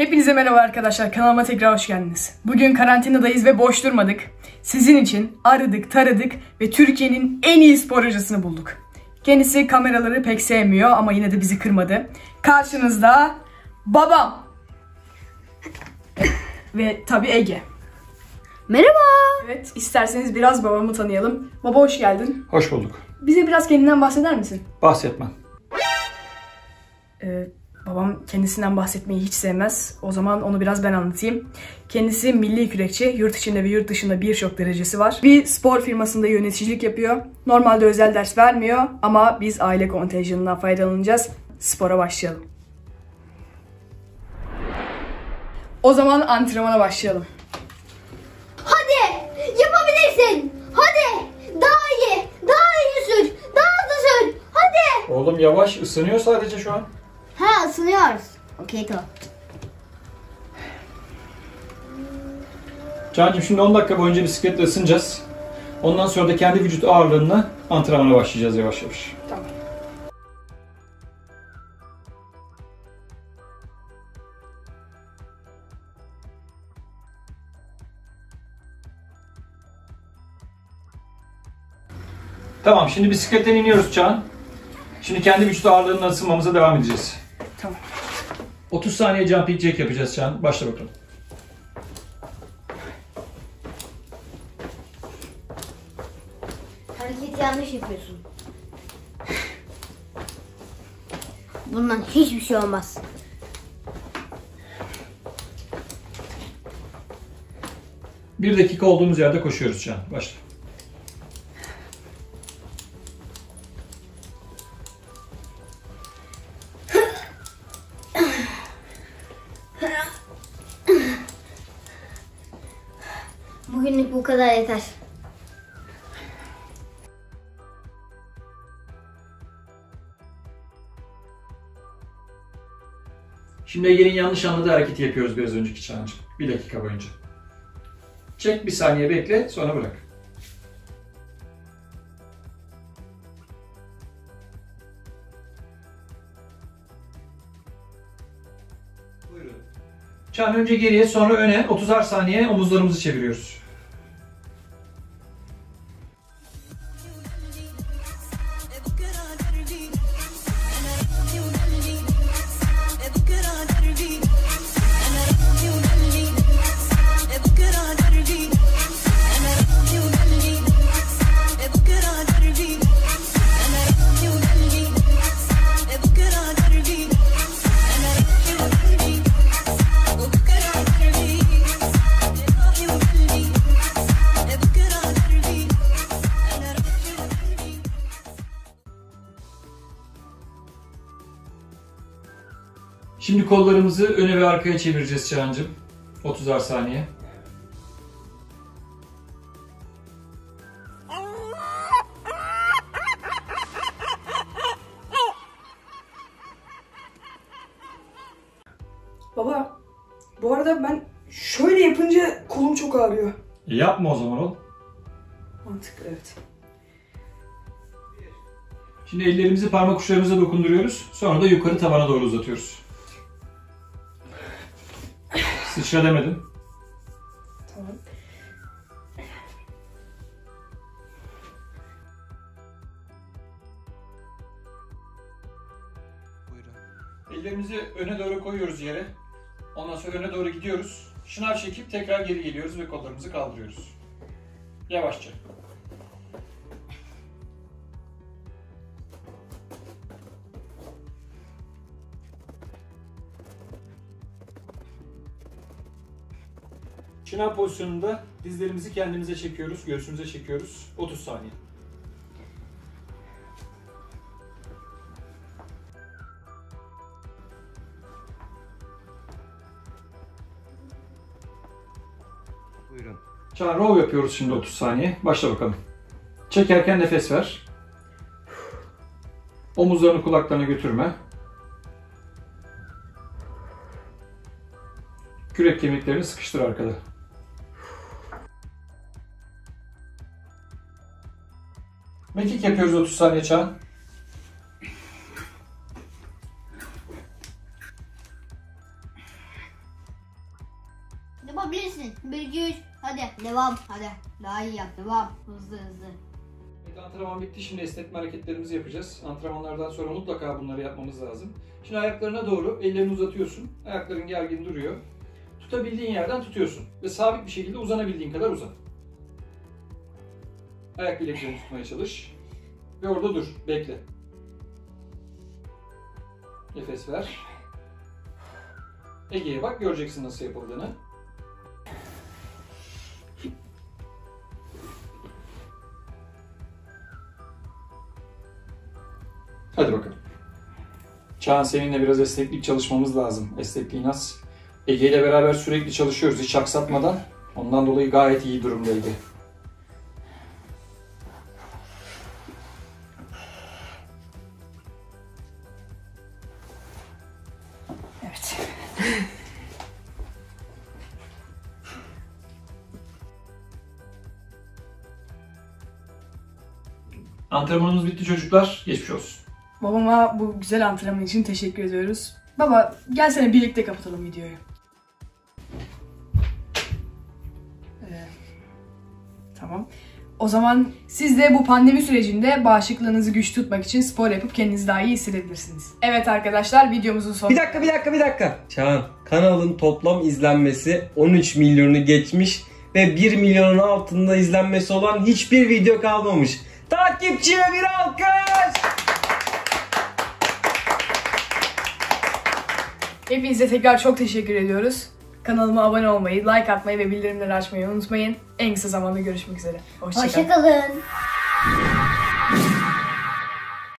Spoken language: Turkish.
Hepinize merhaba arkadaşlar. Kanalıma tekrar hoş geldiniz. Bugün karantinadayız ve boş durmadık. Sizin için aradık, taradık ve Türkiye'nin en iyi spor hocasını bulduk. Kendisi kameraları pek sevmiyor ama yine de bizi kırmadı. Karşınızda babam. Ve tabii Ege. Merhaba. Evet, isterseniz biraz babamı tanıyalım. Baba hoş geldin. Hoş bulduk. Bize biraz kendinden bahseder misin? Bahsetmem. Ee, babam kendisinden bahsetmeyi hiç sevmez. O zaman onu biraz ben anlatayım. Kendisi milli kürekçi. Yurt içinde ve yurt dışında birçok derecesi var. Bir spor firmasında yöneticilik yapıyor. Normalde özel ders vermiyor ama biz aile kontenjanından faydalanacağız. Spora başlayalım. O zaman antrenmana başlayalım. Hadi yapabilirsin. Hadi daha iyi. Daha iyi sür. Daha hızlı sür. Hadi. Oğlum yavaş ısınıyor sadece şu an. Ha ısınıyoruz. Okey tamam. Cancım şimdi 10 dakika boyunca bisikletle ısınacağız. Ondan sonra da kendi vücut ağırlığına antrenmana başlayacağız yavaş yavaş. Tamam. Tamam şimdi bisikletten iniyoruz Can. Şimdi kendi vücut ağırlığına ısınmamıza devam edeceğiz. Tamam. 30 saniye jumping jack yapacağız Can. Başla bakalım. Hareketi yanlış yapıyorsun. Bundan hiçbir şey olmaz. Bir dakika olduğumuz yerde koşuyoruz Can. Başla. Bugünlük bu kadar yeter. Şimdi Ege'nin yanlış anladığı hareketi yapıyoruz biraz önceki Cancım. Bir dakika boyunca. Çek bir saniye bekle sonra bırak. Buyurun. Can önce geriye sonra öne 30'ar saniye omuzlarımızı çeviriyoruz. Şimdi kollarımızı öne ve arkaya çevireceğiz Çağancığım. 30'ar saniye. Baba, bu arada ben şöyle yapınca kolum çok ağrıyor. E yapma o zaman oğlum. Mantıklı evet. Şimdi ellerimizi parmak uçlarımıza dokunduruyoruz. Sonra da yukarı tavana doğru uzatıyoruz. Sıçra demedim. Tamam. Ellerimizi öne doğru koyuyoruz yere. Ondan sonra öne doğru gidiyoruz. Şınav çekip tekrar geri geliyoruz ve kollarımızı kaldırıyoruz. Yavaşça. Şınav pozisyonunda dizlerimizi kendimize çekiyoruz, göğsümüze çekiyoruz. 30 saniye. Buyurun. Çağ row yapıyoruz şimdi 30 saniye. Başla bakalım. Çekerken nefes ver. Omuzlarını kulaklarına götürme. Kürek kemiklerini sıkıştır arkada. Mekik yapıyoruz 30 saniye Çağan. Yapabilirsin. Bir, iki, üç. Hadi devam. Hadi. Daha iyi yap. Devam. Hızlı hızlı. Evet, antrenman bitti. Şimdi esnetme hareketlerimizi yapacağız. Antrenmanlardan sonra mutlaka bunları yapmamız lazım. Şimdi ayaklarına doğru ellerini uzatıyorsun. Ayakların gergin duruyor. Tutabildiğin yerden tutuyorsun. Ve sabit bir şekilde uzanabildiğin kadar uzan. Ayak bileklerini tutmaya çalış. Ve orada dur. Bekle. Nefes ver. Ege'ye bak. Göreceksin nasıl yapıldığını. Hadi bakalım. Çağan seninle biraz esneklik çalışmamız lazım. Esnekliğin az. Ege ile beraber sürekli çalışıyoruz hiç aksatmadan. Ondan dolayı gayet iyi durumdaydı. Antrenmanımız bitti çocuklar. Geçmiş olsun. Babama bu güzel antrenman için teşekkür ediyoruz. Baba gelsene birlikte kapatalım videoyu. Ee, tamam. O zaman siz de bu pandemi sürecinde bağışıklığınızı güç tutmak için spor yapıp kendinizi daha iyi hissedebilirsiniz. Evet arkadaşlar videomuzun sonuna... Bir dakika bir dakika bir dakika. Çağan kanalın toplam izlenmesi 13 milyonu geçmiş ve 1 milyonun altında izlenmesi olan hiçbir video kalmamış. Takipçiye bir alkış. Hepinize tekrar çok teşekkür ediyoruz. Kanalıma abone olmayı, like atmayı ve bildirimleri açmayı unutmayın. En kısa zamanda görüşmek üzere. Hoşçakalın. Hoşçakalın.